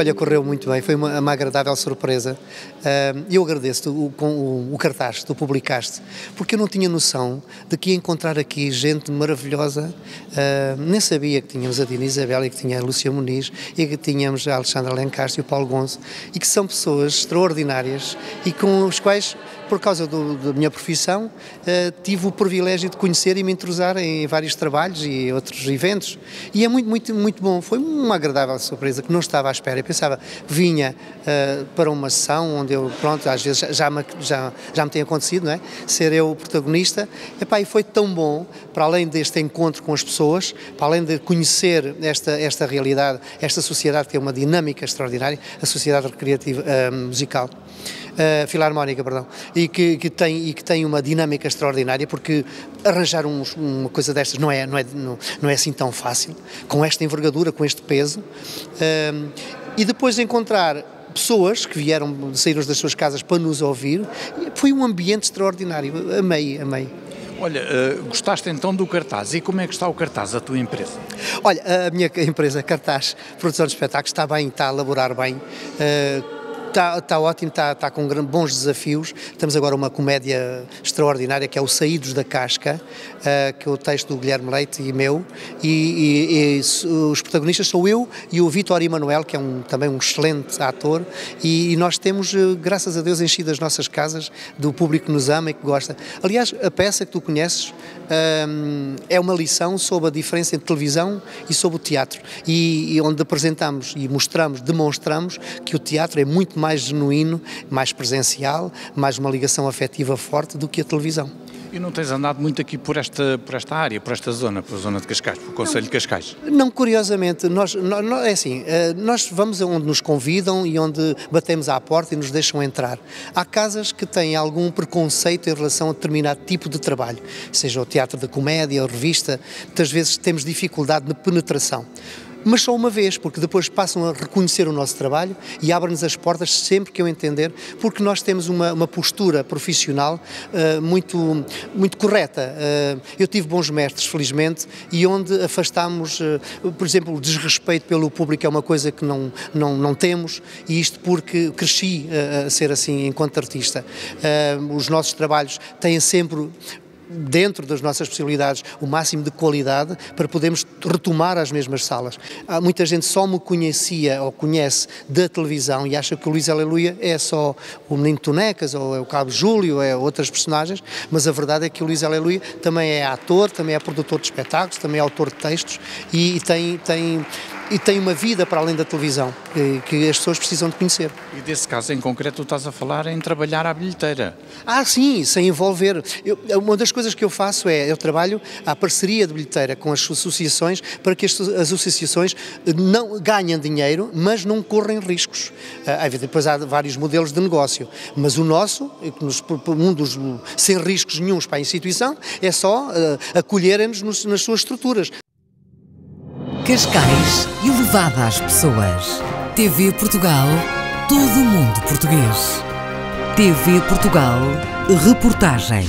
Olha, correu muito bem, foi uma, uma agradável surpresa. Uh, eu agradeço-te o, o, o, cartaz que tu publicaste, porque eu não tinha noção de que ia encontrar aqui gente maravilhosa. Uh, nem sabia que tínhamos a Dina Isabel e que tinha a Lúcia Muniz e que tínhamos a Alexandra Lencastre e o Paulo Gonço e que são pessoas extraordinárias e com os quais por causa do, da minha profissão, uh, tive o privilégio de conhecer e me entrosar em vários trabalhos e outros eventos. E é muito, muito, muito bom. Foi uma agradável surpresa que não estava à espera. Eu pensava vinha uh, para uma sessão onde eu, pronto, às vezes já me, já, já me tem acontecido, não é? Ser eu o protagonista. Epá, e foi tão bom, para além deste encontro com as pessoas, para além de conhecer esta, esta realidade, esta sociedade que tem uma dinâmica extraordinária, a sociedade recreativa uh, musical uh, filarmónica, perdão, que, que, tem, e que tem uma dinâmica extraordinária, porque arranjar uns, uma coisa destas não é, não, é, não, não é assim tão fácil, com esta envergadura, com este peso, uh, e depois encontrar pessoas que vieram, saíram das suas casas para nos ouvir, foi um ambiente extraordinário, amei, amei. Olha, uh, gostaste então do cartaz e como é que está o cartaz da tua empresa? Olha, a minha empresa Cartaz Produção de Espetáculos está bem, está a elaborar bem. Uh, Está, está ótimo, está, está com bons desafios. Temos agora uma comédia extraordinária que é o Saídos da Casca, uh, que é o texto do Guilherme Leite e meu. E, e, e os protagonistas sou eu e o Vitor Emanuel, que é um, também um excelente ator. E, e, nós temos, eh, graças a Deus, enchido as nossas casas do público que nos ama e que gosta. Aliás, a peça que tu conheces um, é uma lição sobre a diferença entre televisão e sobre o teatro. E, e onde apresentamos e mostramos, demonstramos que o teatro é muito mais genuíno, mais presencial, mais uma ligação afetiva forte do que a televisão. E não tens andado muito aqui por esta, por esta área, por esta zona, por a zona de Cascais, por o Conselho de Cascais? Não, curiosamente, nós, nós, é assim, eh, nós vamos onde nos convidam e onde batemos à porta e nos deixam entrar. Há casas que têm algum preconceito em relação a determinado tipo de trabalho, seja o teatro da comédia, ou revista, muitas vezes temos dificuldade de penetração mas só uma vez, porque depois passam a reconhecer o nosso trabalho e abrem-nos as portas sempre que eu entender, porque nós temos uma, uma postura profissional uh, muito, muito correta. Uh, eu tive bons mestres, felizmente, e onde afastámos, uh, por exemplo, o desrespeito pelo público é uma coisa que não, não, não temos, e isto porque cresci a ser assim enquanto artista. os nossos trabalhos têm sempre dentro das nossas possibilidades, o máximo de qualidade para podermos retomar as mesmas salas. Há muita gente só me conhecia ou conhece da televisão e acha que o Luís Aleluia é só o Menino Tonecas ou é o Cabo Júlio, é outras personagens, mas a verdade é que o Luís Aleluia também é ator, também é produtor de espetáculos, também é autor de textos e, e tem, tem e tem uma vida para além da televisão que, as pessoas precisam de conhecer. E desse caso em concreto tu estás a falar em trabalhar à bilheteira. Ah, sim, sem envolver. Eu, uma das coisas que eu faço é, eu trabalho a parceria de bilheteira com as associações para que as, as associações não ganhem dinheiro, mas não correm riscos. Ah, depois há vários modelos de negócio, mas o nosso, um dos sem riscos nenhums para a instituição, é só acolherem-nos nas suas estruturas. Cascais, elevada às pessoas. TV Portugal, todo o mundo português. TV Portugal, reportagem.